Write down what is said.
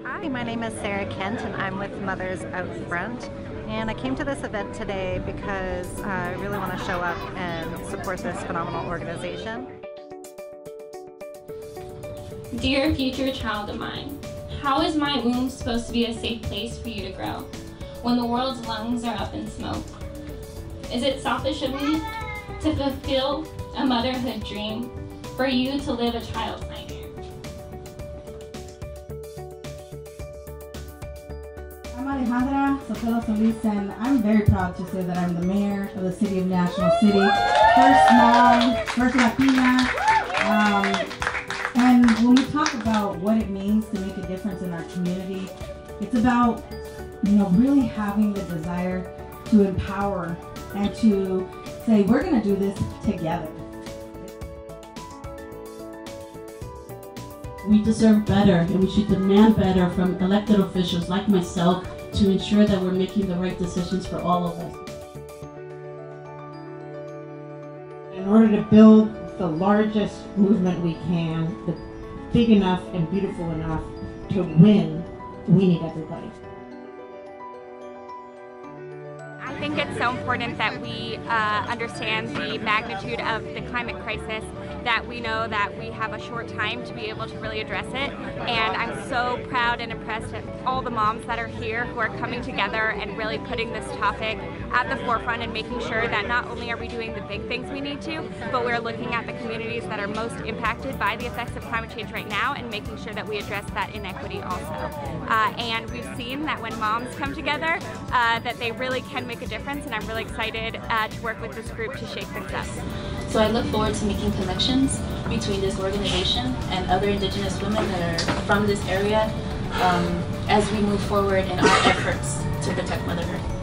Hi, my name is Sarah Kent and I'm with Mothers Out Front. And I came to this event today because I really want to show up and support this phenomenal organization. Dear future child of mine, how is my womb supposed to be a safe place for you to grow when the world's lungs are up in smoke? Is it selfish of me to fulfill a motherhood dream for you to live a child's nightmare? I'm Alejandra Sotelo Solis, and I'm very proud to say that I'm the mayor of the city of National City. First mom, first Latina. Um, and when we talk about what it means to make a difference in our community, it's about, you know, really having the desire to empower and to say, we're going to do this together. We deserve better and we should demand better from elected officials like myself to ensure that we're making the right decisions for all of us. In order to build the largest movement we can, the big enough and beautiful enough to win, we need everybody. Think it's so important that we uh, understand the magnitude of the climate crisis, that we know that we have a short time to be able to really address it. And I'm so proud and impressed at all the moms that are here who are coming together and really putting this topic at the forefront and making sure that not only are we doing the big things we need to, but we're looking at the communities that are most impacted by the effects of climate change right now and making sure that we address that inequity also. Uh, and we've seen that when moms come together, uh, that they really can make a difference and I'm really excited uh, to work with this group to shake things up. So I look forward to making connections between this organization and other Indigenous women that are from this area um, as we move forward in our efforts to protect motherhood.